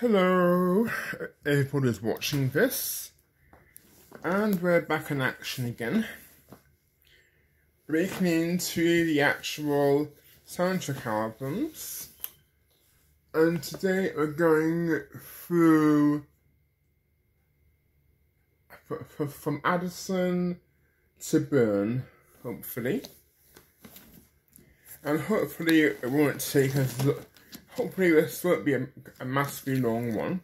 Hello, everybody's watching this, and we're back in action again. Breaking into the actual soundtrack albums, and today we're going through from Addison to Byrne, hopefully. And hopefully it won't take us Hopefully this won't be a, a massively long one.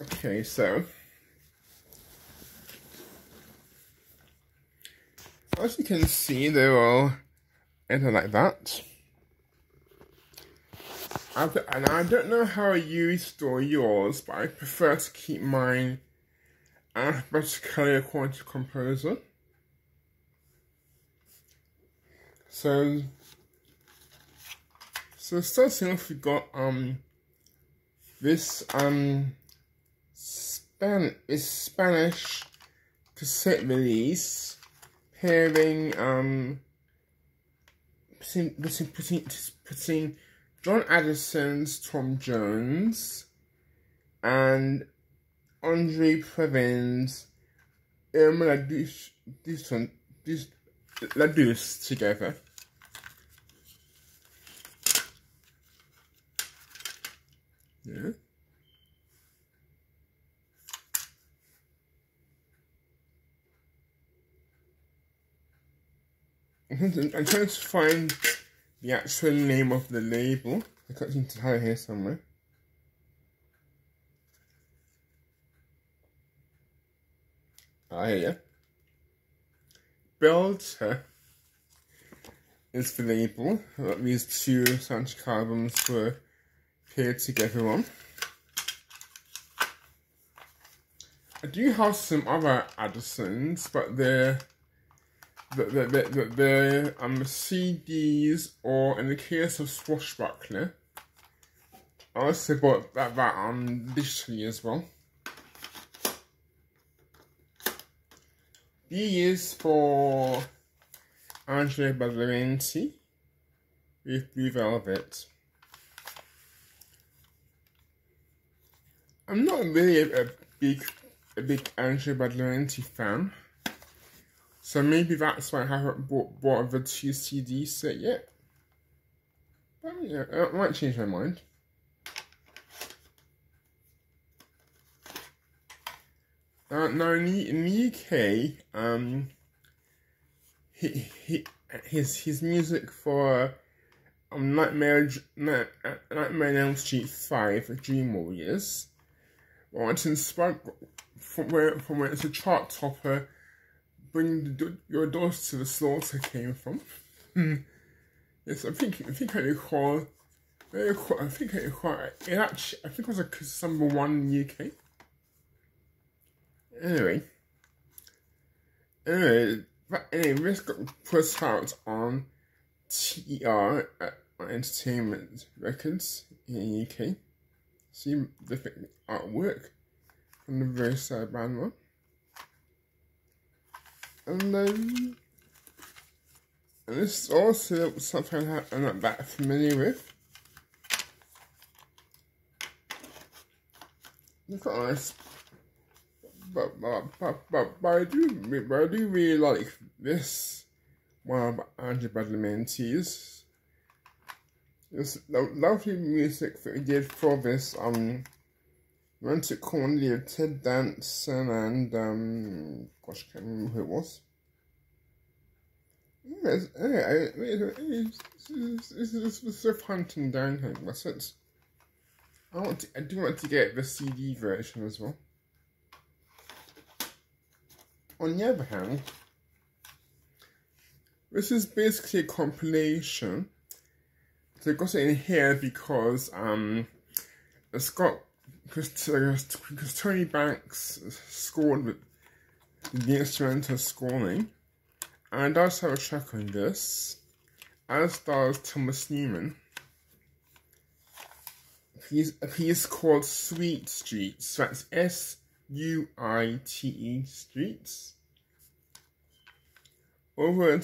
Okay, so as you can see, they're all either like that. and I don't know how you store yours, but I prefer to keep mine alphabetically according to composer. So so starting off, we got um this um span is Spanish cassette release pairing um putting putting John Addison's Tom Jones and Andre Previn's Irma La Douce, La Douce together. Yeah. I'm trying to find the actual name of the label. I can't seem to have it here somewhere. Ah, yeah, yeah. Belter is the label that these two soundtrack albums were here to on. I do have some other Addisons, but they're the the the, the um CDs or in the case of Swashbuckler, I also bought that that um digitally as well. B is for Angelo Badalamenti with Blue Velvet. I'm not really a, a big a big Angelo Badalamenti fan. So maybe that's why I haven't bought, bought the two CD set yet. But yeah, I might change my mind. Uh, now in the, in the UK, um, he, he, his his music for um, Nightmare Night, Nightmare on Elm Street Five, Dream Warriors, well, it's inspired from where from where it's a chart topper. Bring the, your doors to the slaughter came from. Hmm. yes, I think I think I recall. I think I recall. It actually, I think it was a number one in UK. Anyway, anyway, but anyway, this got put out on TR uh, Entertainment Records in the UK see different artwork on the very side one. And then, and this is also something I'm not that familiar with. At this. But, but, but, but, but I do, but I do really like this one of Andrew Badalamenti's this lovely music that he did for this um romantic comedy of Ted Danson and um gosh I can't remember who it was. Yes, this is a hunting down. That's it. I want to, I do want to get the CD version as well. On the other hand, this is basically a compilation so I got it in here because um, it's got because Tony Banks scored with the instrumental scoring, and does have a track on this, as does Thomas Newman. He's he's called Suite Streets. That's S U I T E Streets over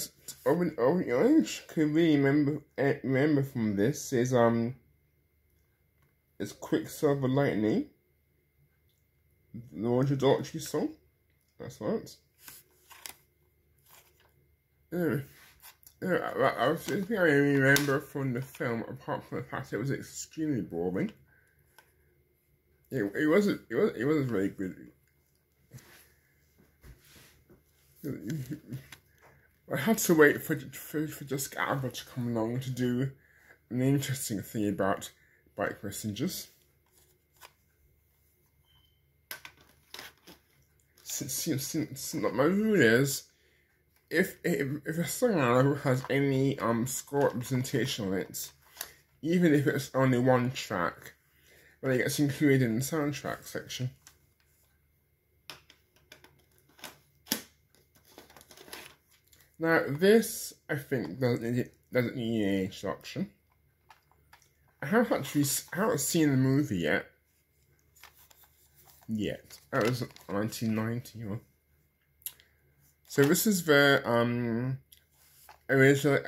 over over I can really remember eh, remember from this is um is Quicksilver Lightning, the Roger Daltrey song. That's right. Anyway, anyway I, I, was, the I remember from the film, apart from the fact it was extremely boring. It, it wasn't it was it wasn't very good. I had to wait for for, for Jessica to come along to do an interesting thing about bike messengers. Since, since, since my rule is, if, if if a song has any um score representation on it, even if it's only one track, well, it gets included in the soundtrack section. Now, this, I think, doesn't need, doesn't need any introduction. I haven't actually I haven't seen the movie yet. Yet. That was 1990. So this is the um, original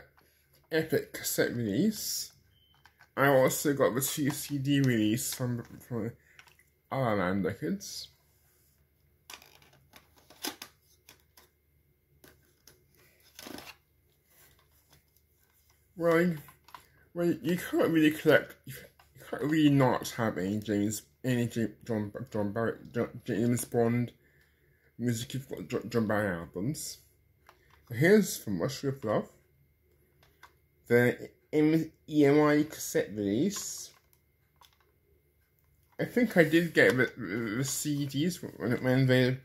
Epic cassette release. I also got the two CD release from, from Land Records. Well, well, you can't really collect, you can't really not have any James, any John, John Barrett, James Bond music, you've got John, John Barry albums. Here's from Russia with Love, the EMI cassette release. I think I did get the, the CDs when, when they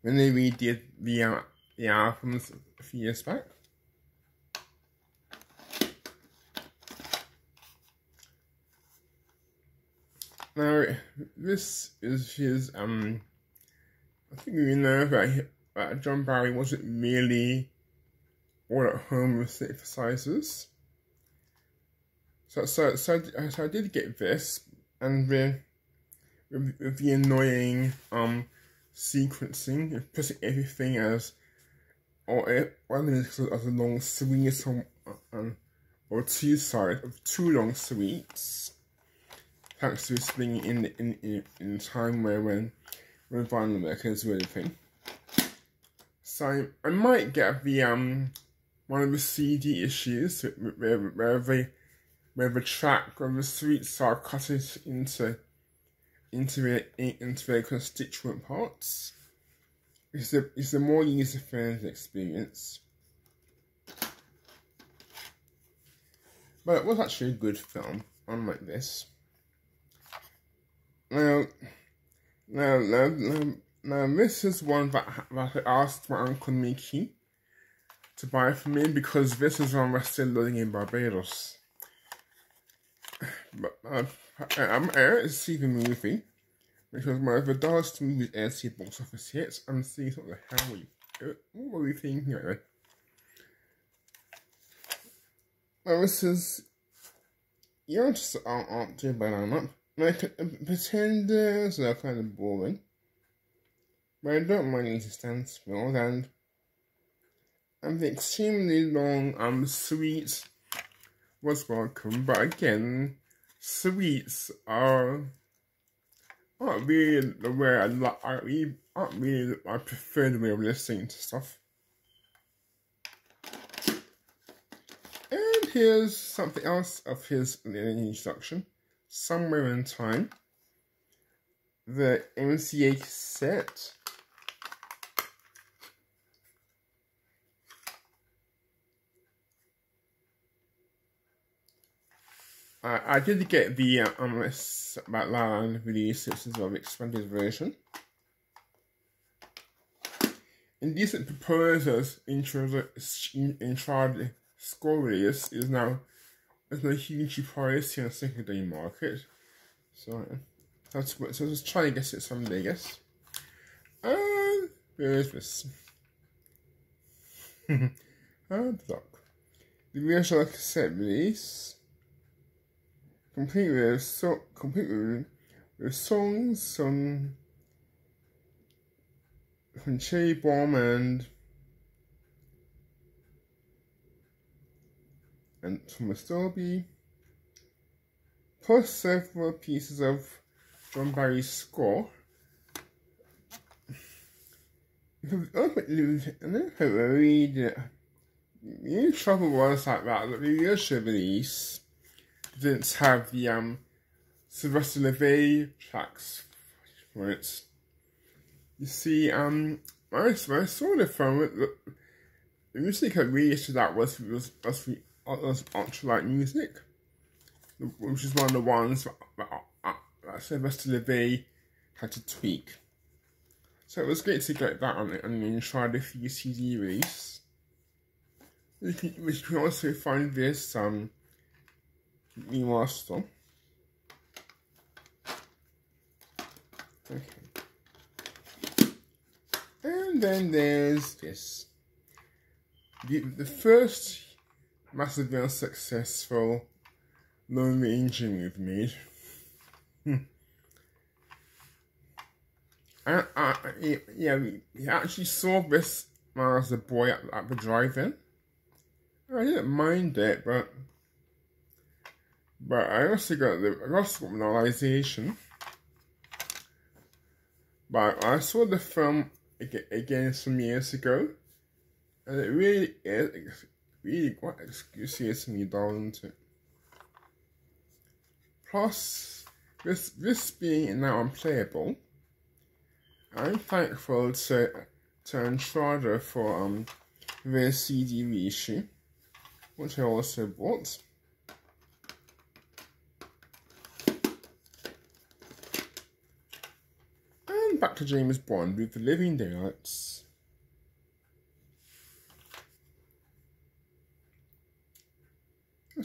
when they redid the uh, the albums a few years back. Now, this is his, um, I think we know that, that John Barry wasn't really all at home with synthesizers. So, so, so, so I did get this, and with, with, with the annoying, um, sequencing, putting everything as, or, or as a long suite, or, um, or two sides of two long suites actually spring in in in, time where when when vinyl records were a thing. So I might get the um one of the CD issues where where the where the track or the suites are cut into into the into their constituent parts. It's a it's a more user friendly experience. But it was actually a good film, unlike this. Now, now, now, now, now this is one that, that I asked my uncle Mickey to buy for me because this is one we're still living in Barbados. But uh, I'm here to see the movie because one of the last movies AFC box office hits. I'm seeing what the hell we, what were we thinking anyway? Now this is, you know, just aren't, aren't doing by Like, pretenders are kind of boring. But I don't mind to stand still and and the extremely long um suite was welcome, but again, sweets are aren't really the way I like I not really, aren't really my preferred way of listening to stuff. And here's something else of his introduction somewhere in time, the MCA set I did get the uh, um, about La Land release, this is of expanded version. Indecent Proposals intro, intro score release is now there's no huge price in the day market. So that's what so let's try and guess it someday, I guess. And where is this? and look. The original cassette release. Complete with so complete with, with songs from from Cherry Bomb and and Thomas Dolby, plus several pieces of John Barry's score. read it. The trouble was like that, the reissue release didn't have the um Sylvester LeVay tracks for it. You see, um, I, I saw the film, the, the music I reissued that was was was, was ultralight music, which is one of the ones that, that, that Sylvester LeVay had to tweak. So it was great to get that on it and then try the few CD release. You can, you can also find this um remaster. Okay. And then there's this. The, the first massively unsuccessful Lone Ranger we've made. Hmm. I, I, yeah, we actually saw this was a boy at, at the drive-in. I didn't mind it, but but I also got the got novelization. But I saw the film again some years ago, and it really is really quite excruciatingly dull, isn't it? Plus, this this being now unplayable. I'm thankful to to Intrada for um their CD reissue, which I also bought. And back to James Bond with the Living Daylights.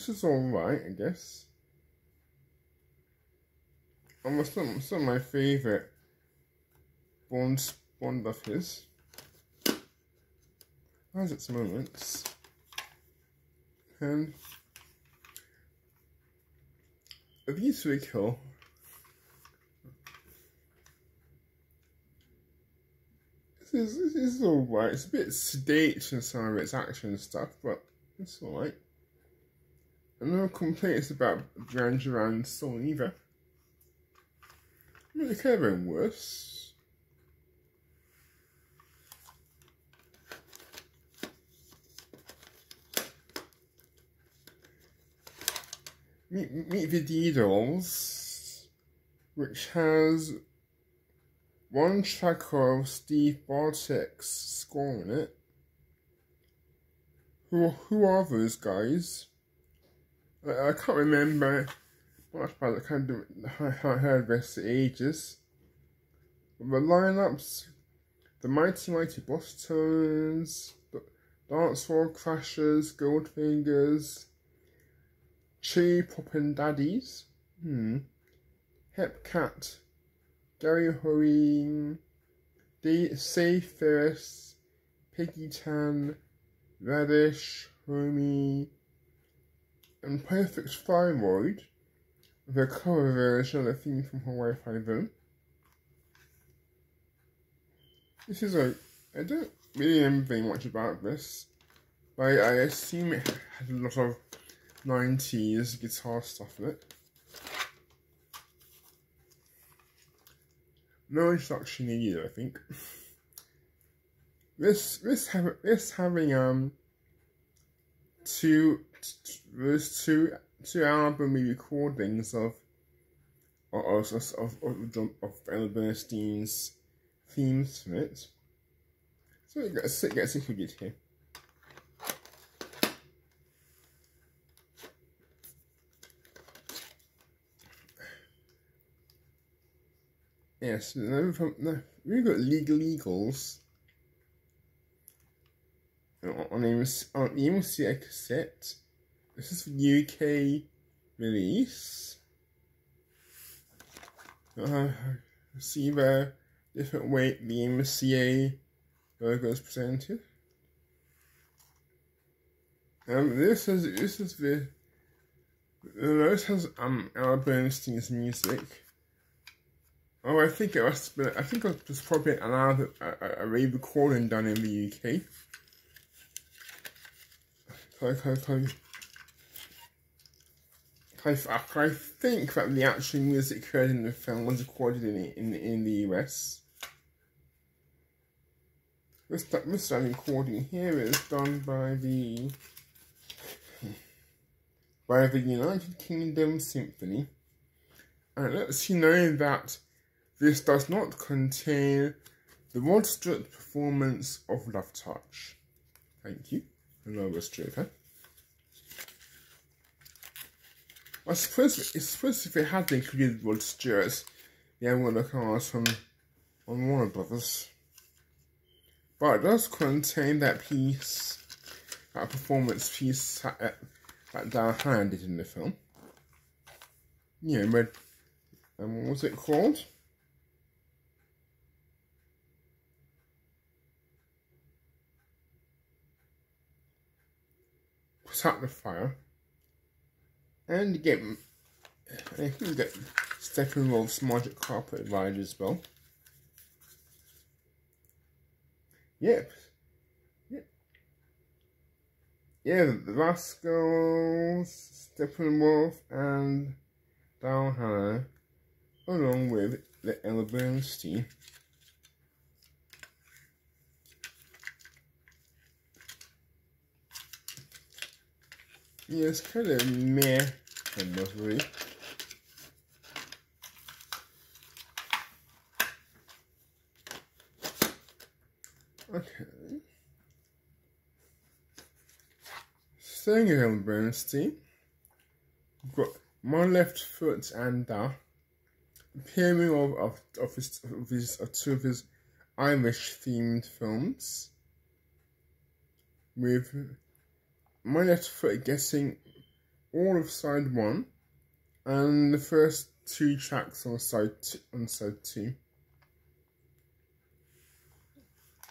Is alright, I guess. Almost some, of my favourite Bond, Bond of his. Has its moments. And these three cool. This is, this is alright. It's a bit sedate in some of its action stuff, but it's alright. No complaints about Duran Duran's song either. I mean, it could have been worse. Meet, Meet the Deedles, which has one track of Steve Bartek's score in it. Who, who are those guys? I, can't remember much about the kind of I heard for ages. The lineups, the Mighty Mighty Bosstones, the Dancehall Crashers, Goldfingers, Cherry Poppin' Daddies. Hmm. Hepcat. Gary. D. Save Ferris. Peggy Tan. Radish. Homie. And Perfect Thyroid. The cover version of the theme from Hawaii Five-O. This is a. I don't really know very much about this, but I, assume it has a lot of 90s guitar stuff in it. No introduction needed, I think. This this having this having um two there's two two album recordings of of of of, of, of Elmer Bernstein's themes from it. So it gets it gets included here. Yes, no, no, we've got Legal Eagles on the on the MCA cassette. This is UK release. Uh, see the different way the MCA logo is presented. Um, this is this is the this has um Elmer Bernstein's music. Oh, I think it was. I think it was probably another a, a re-recording done in the UK. Okay, I, I think that the actual music heard in the film was recorded in in, in the US. This, this recording here is done by the by the United Kingdom Symphony. And it lets you know that this does not contain the Rod Stewart performance of Love Touch. Thank you, Nova Stricker. I suppose, I suppose if it had included Rod Stewart, yeah, we'll look at from on Warner Brothers. But it does contain that piece, that performance piece that, that Dal did in the film. Yeah, but um, what was it called? Put out the fire. And get, I think get Steppenwolf's magic carpet ride as well. Yep. Yep. Yeah, the Rascals, Steppenwolf, and Hannah, along with the Elmer Bernstein. Yeah, it's kind of meh, almost really. Okay. Staying in Bernstein, we've got My Left Foot and uh, appearing of, of, of, his, of, his, of two of his Irish themed films, with My Left Foot getting all of side one and the first two tracks on side two, on side two.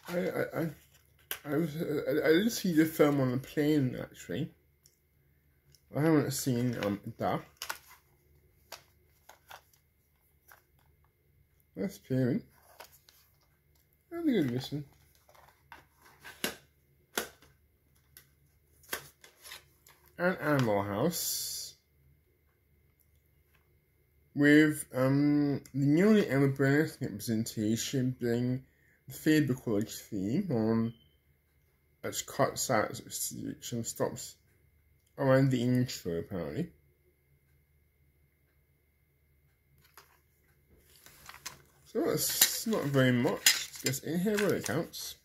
I I I, I was I, I did see the film on the plane actually. I haven't seen um that. That's appearing. Have a good listen. An Animal House with um the newly Burnett representation being the Faber College theme on which cuts out some stops around the intro apparently. So that's not very much. Just in here where it counts.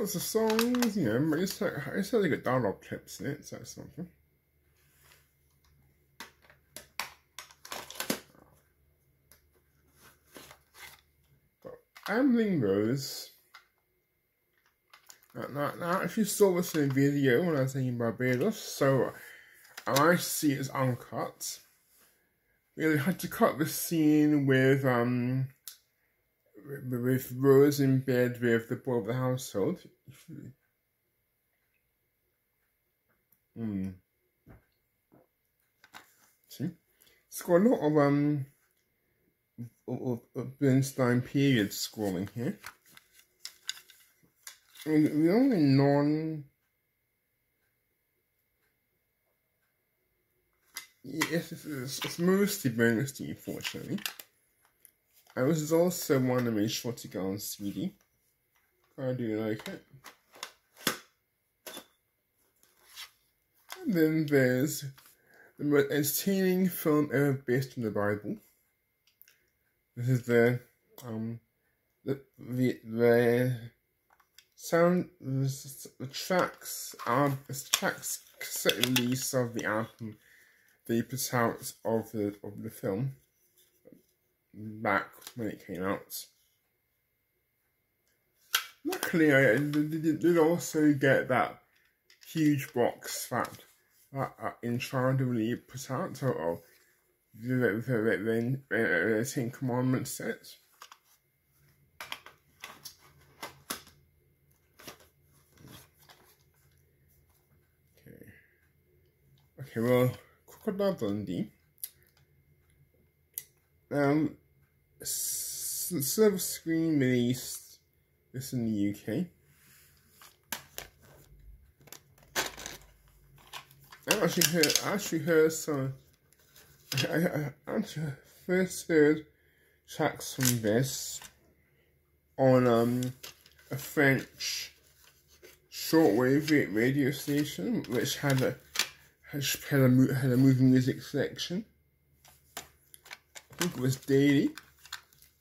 What's the songs? You know, it's like it's like got dialogue clips in it, so that's something. Rambling Rose. Now, now, now, if you saw this in a video when I was saying Barbados, so I see it's uncut. We had to cut the scene with um with Rose in bed with the boy of the household. Hmm. See, it's got a lot of um of, of Bernstein period scrolling here. And the only non Yes, it's, it's, it's mostly Bernstein, fortunately. I was also one of my shorty on CD. I do like it. And then there's the most entertaining film ever based on the Bible. This is the um the the, the sound the, the tracks are the tracks cassette release of the album they put out of the of the film back when it came out. Luckily, I did, also get that huge box that that uh, really put out of the, the, the, the Ten Commandments sets. Okay. Okay, well, Crocodile Dundee. Um, Silver Screen released this in the UK. I actually heard, I actually heard some, I, I, actually first heard tracks from this on um, a French shortwave radio station, which had a had a, had a moving music selection. Think it was daily.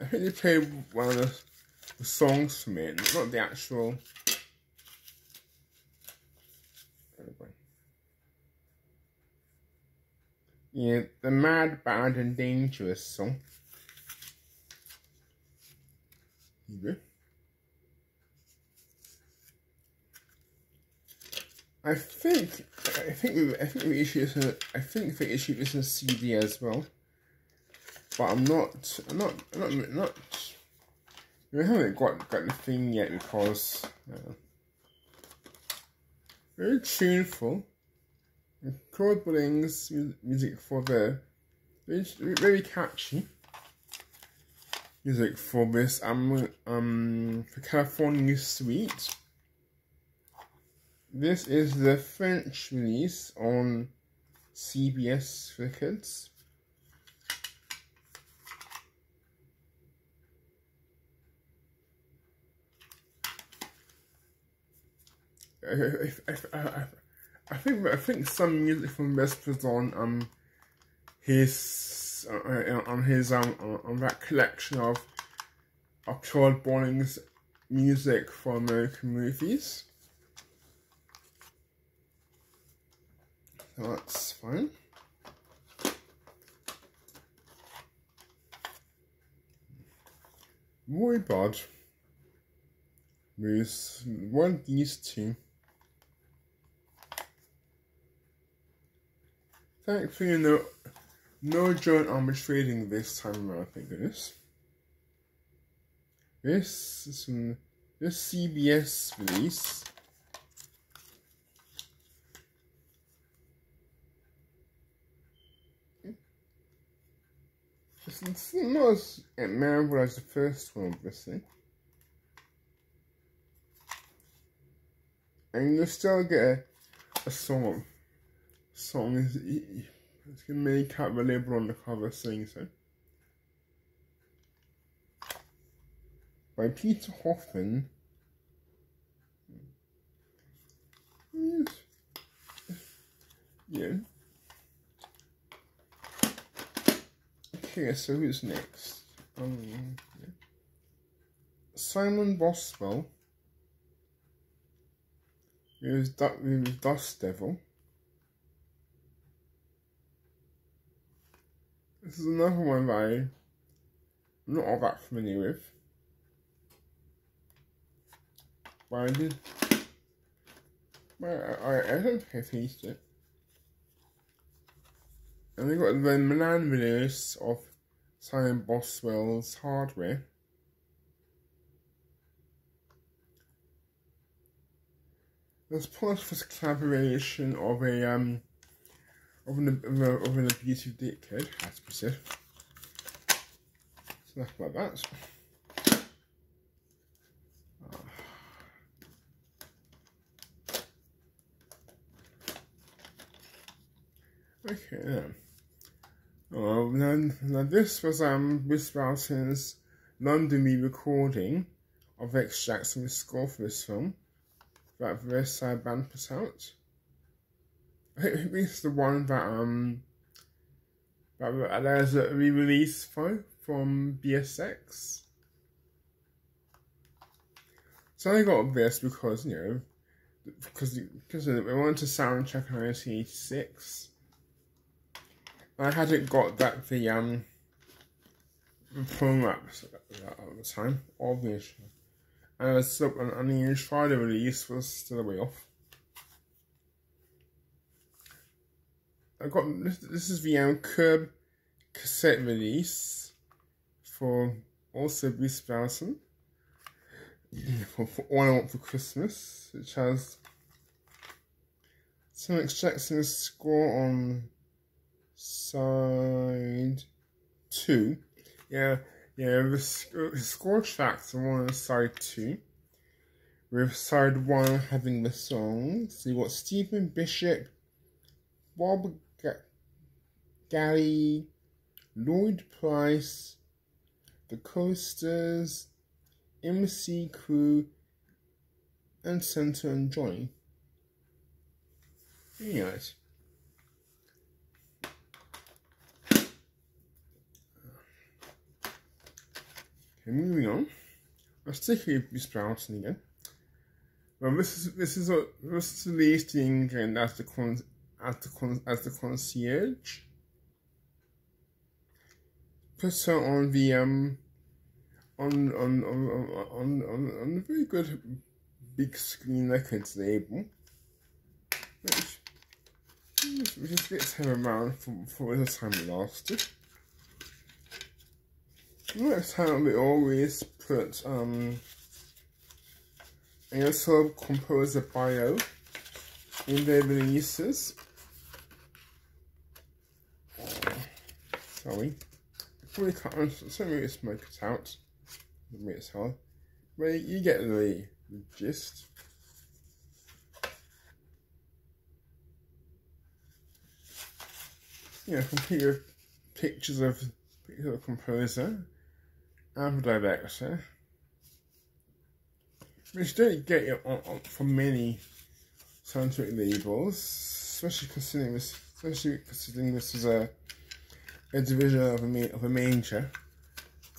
I think they played one of the, songs from it, not the actual. Yeah, the Mad, Bad and Dangerous song. I think I think we I think we issued I think they issued this in CD as well. But I'm not I'm not I'm not not we haven't got got the thing yet because uh, very tuneful. Claude Bolling's music for the very, very catchy music for this um um for California Suite. This is the French release on CBS Records. I, I, I, think I think some music from this was on um his uh, on his um on that collection of of Claude Bolling's music for American movies. that's fine. Roy Budd with one of these two. Thankfully, no, no joint trading this time around, thank goodness. This is from this CBS release. It's not as memorable as the first one, obviously. And you still get a, a song. Song is it's gonna make out the label on the cover saying so. By Peter Hoffman. Yes. Yeah. Okay, so who's next? Um, yeah. Simon Boswell. With, du with Dust Devil. This is another one that I'm not all that familiar with. But I did. But I, I, I think tasted it. And we got the Milan release of Simon Boswell's Hardware. Part of this collaboration of a um of an of, an abusive dickhead, to be said. So enough about that. Okay then. Oh, now, now this was um Bruce Broughton's London re-recording of extracts from the score for this film that Side Band put out. I is the one that um that there's a re-release for from BSX. So I got this because you know because because we wanted to soundtrack 1986 I hadn't got that the um promo at the time, obviously. And, was, and the Friday release was still a way off. I got this. This is the um, Curb cassette release for also Bruce Broughton's for, for All I Want for Christmas, which has some extracts in the score on side two. Yeah, yeah, the, the score tracks are on side two. With side one having the songs. So you got Stephen Bishop, Bob Ga- Galley, Lloyd Price, The Coasters, MC Crew, and Santo and Johnny. Anyways. Okay, moving on. Let's take a sprouting again. Well, this is this is a this is released in England as the con as the con as the concierge. Put her on the um on on on on on, on a very good big screen records label, which which just gets her around for for the time it lasted. Next time we always put um a sub composer bio in their releases. Sorry. Probably can't sorry it's smoke it out. Way it's hard. But you get the, the gist. Yeah, complete pictures of the composer and director. Which don't get it on, on, from many scientific labels, especially considering this, especially considering this is a a division of a of a major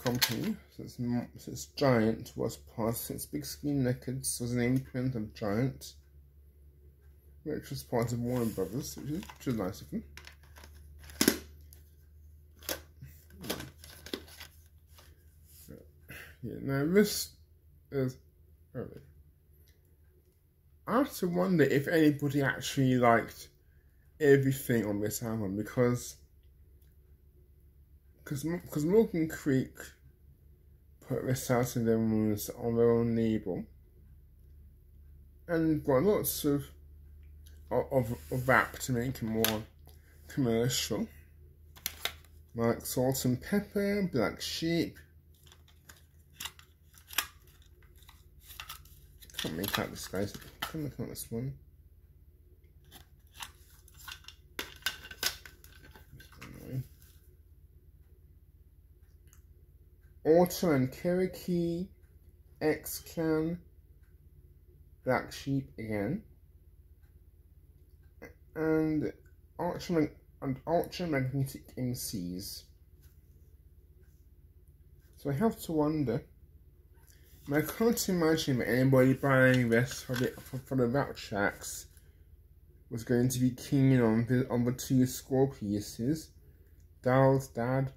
company. Since Giant was part since Big Screen Records was an imprint of Giant, which was part of Warner Brothers, which is, which is nice of them. Yeah, now this is early. I have to wonder if anybody actually liked everything on this album because because because Morgan Creek put this out in their own, on their own label and got lots of of, of rap to make it more commercial like Salt-N-Pepa, Black Sheep, Can't make out this guy's. Can't make out this one. Auto and Cherokee, X Clan, Black Sheep again, and Ultra and Ultra Magnetic MCs. So I have to wonder I can't imagine anybody buying this for the, for, for the rap tracks was going to be keen on the, on the two score pieces, Daryl's Dad,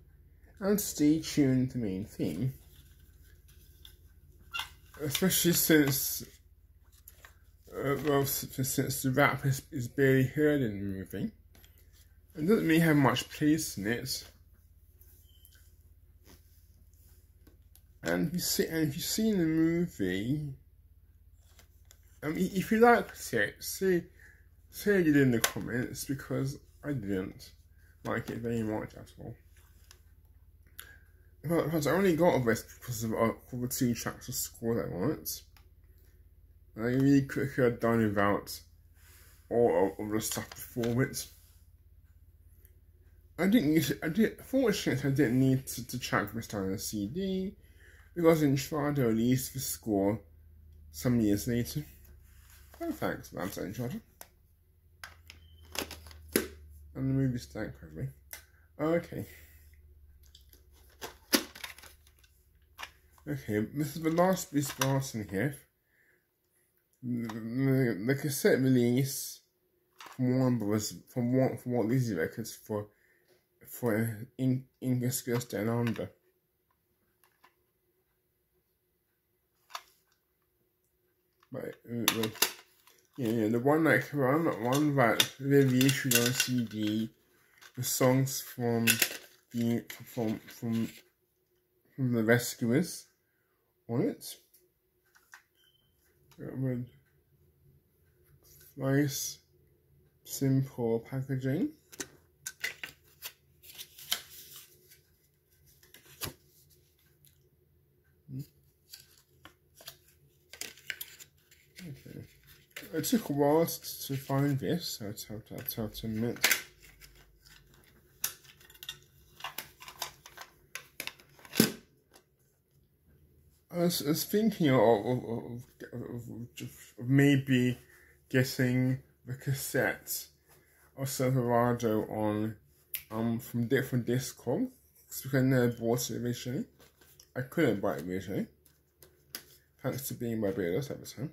and Stay Tuned, to the main theme. Especially since, uh, well, since the rap is, is barely heard in the movie. It doesn't really have much place in it. And you see, and if you've seen the movie, I mean, if you liked it, say, say did in the comments because I didn't like it very much at all. Because I only got a rest because of, uh, the two tracks of score that I want. I really could have done without all of the stuff before it. I didn't use it, I did, fortunately I didn't need to, to track this down on the CD because Intrada released the score some years later. Oh, thanks, that's Intrada. And the movie stank probably. Okay. Okay, this is the last of in here. The, cassette release from Warner Brothers, from Walt, from Walt Disney Records for for in English Under. But uh, yeah, yeah, the one like one one that really issued on CD, the songs from the from from from the Rescuers on it. With nice, simple packaging. Hmm. Okay. it took a while to, find this, I have to, I have to admit. Was, I was thinking of, of, of, maybe getting the cassette of Silverado on um from different Discord because I never bought it originally. I couldn't buy it originally. Thanks to being Barbados at the time.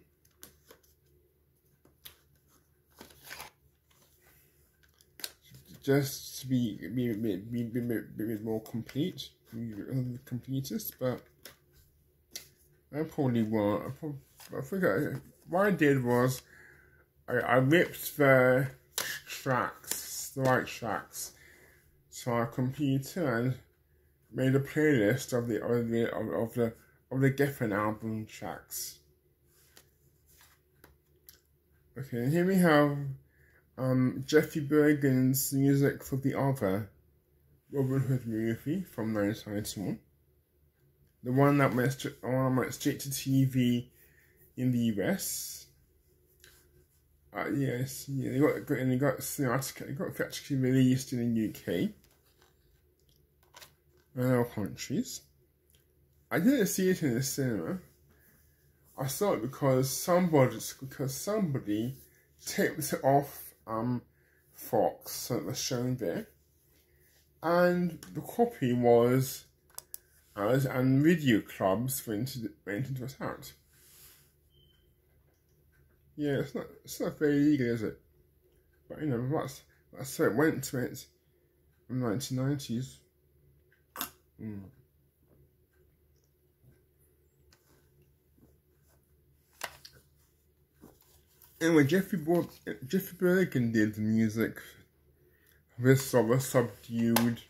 Just to be be be be, be, be, more complete, completest, but I probably won't. I, probably, I think I, what I did was I, I ripped the tracks, the right tracks, to our computer and made a playlist of the of the of, of the of the Geffen album tracks. Okay, here we have um, Geoffrey Burgon's music for the other Robin Hood movie from 1991 the one that went straight, to TV in the US. Uh, yes, yeah, they got, and they got cinematic, they got theatrically released in the UK and other countries. I didn't see it in the cinema. I saw it because somebody, because somebody taped it off um, Fox, so it was shown there, and the copy was hours and video clubs went into, went into out. Yeah, it's not it's not very legal, is it? But you know, that's that's how it went to it in the nineteen nineties. Mm. Anyway, Geoffrey bought, Geoffrey Burgon did the music. This sort of subdued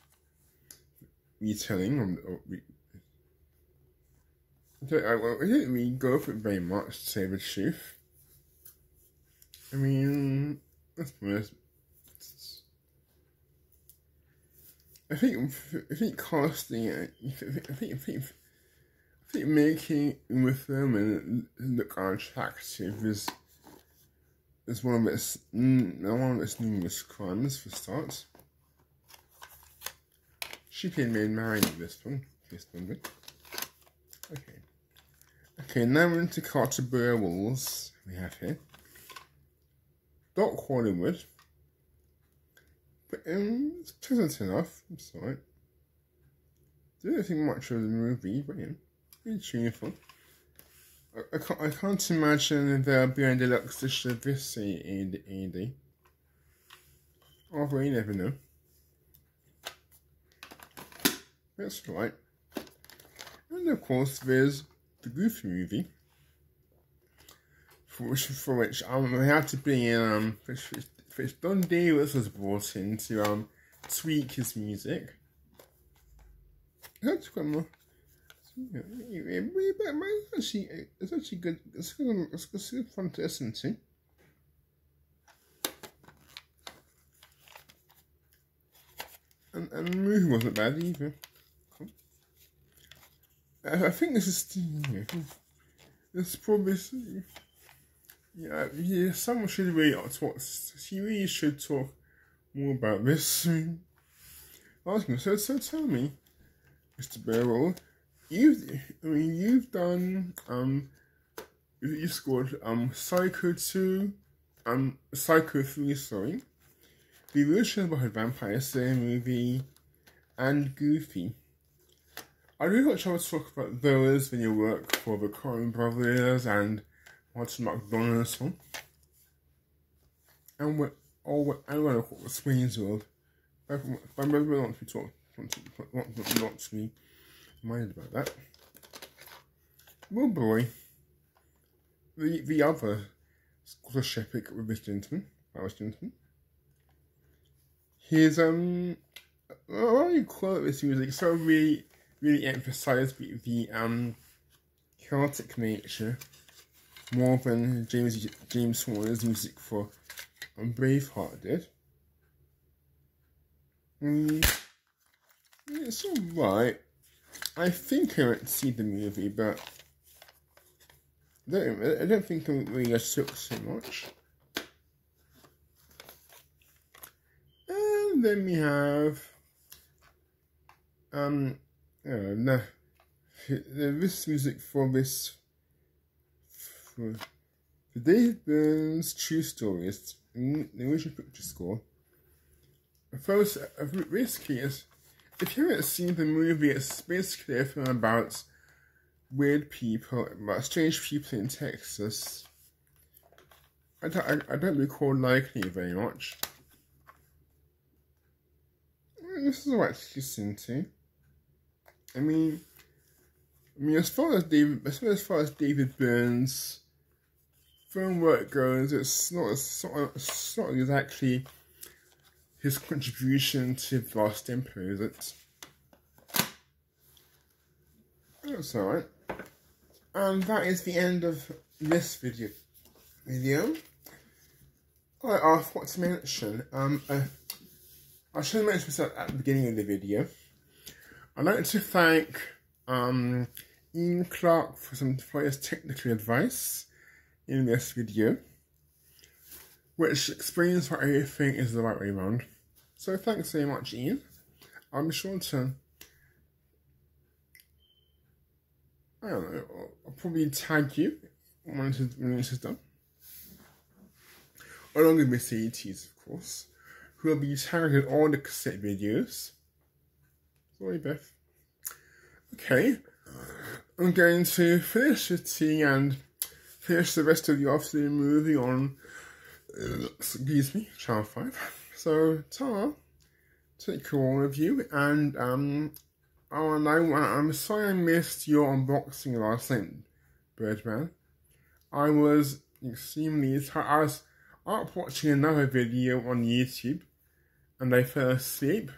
retelling of, I, uh, I didn't really go for it very much, to say the truth. I mean, that's honest. I think, I think casting it, I think, I think, I think, making Uma Thurman look unattractive is, is one of its, mm, one of its numerous crimes for starts. She played Maid Marian in this one, this one, Okay. Okay, now we're into Carter Burwell's we have here. Doc Hollywood. But um, it's pleasant enough. I'm sorry. Didn't think much of the movie, but yeah, pretty cheerful. I, I, can't, I can't imagine there being be a deluxe edition of this in AD. Although you never know. That's right. And of course, there's the Goofy movie, for which, for which um, I had to bring in, um, which, which Don Davis was brought in to um, tweak his music. That's quite more. It's actually, it's actually good. It's good, it's good, it's good fun to listen to. And, and the movie wasn't bad either. I think this is this is probably yeah yeah someone should really talk. She really should talk more about this. I was gonna say so. Tell me, Mr. Burwell, you I mean you've done um you scored um Psycho two um Psycho three sorry, the original Vampire Slayer movie, and Goofy. I really like to talk about those when you work for the Coen Brothers and Martin McDonagh's one. And when, or when, and I call it Sweeney's World. I remember not to talk, want to, want to, not to be reminded about that. Well, boy, the the other Scottish epic with this gentleman, Irish gentleman. He's um, what you call? This music so really really emphasised the, the um, chaotic nature more than James James Horner's music for um, Braveheart did. Mm, it's alright. I think I went to see the movie, but I don't, I don't think it really took so much. And then we have um uh, no, this music for this for, for Dave eh, Byrne's True Stories the original picture score. First, risk is if you haven't seen the movie, it's basically a film about weird people, about strange people in Texas. I don't, I, I don't recall liking it very much. Mm, this is what to listen to. I mean, I mean, as far as David, as far as, far as David Byrne's film work goes, it's not, it's not, it's not exactly his contribution to Last Emperor, is it? That's alright. And that is the end of this video. Video. I, forgot to mention, um, uh, I should have mentioned this at the beginning of the video. I'd like to thank um, Ian Clark for some for his technical advice in this video, which explains why everything is the right way around. So thanks very much, Ian. Be sure to I don't know, I'll probably tag you when this is done. Along with Miss 80s, of course, who will be tagging all the cassette videos. Sorry, Beth. Okay, I'm going to finish the tea and finish the rest of the afternoon movie on, excuse me, Channel 5. So, ta take care all of you, and um, Oh, and I, I'm sorry I missed your unboxing last night, Birdman. I was extremely tired. I was up watching another video on YouTube, and I fell asleep.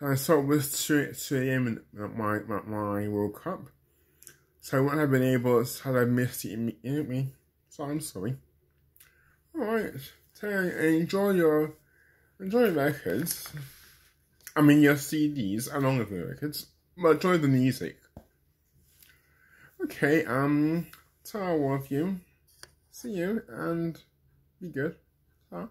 I saw it was 2, 2 a.m. when my, my, woke up. So I wouldn't have been able to had I missed it immediately. So I'm sorry. Alright, so enjoy your, enjoy your records. I mean, your CDs along with the records, but enjoy the music. Okay, um, all of you, see you and be good. Huh?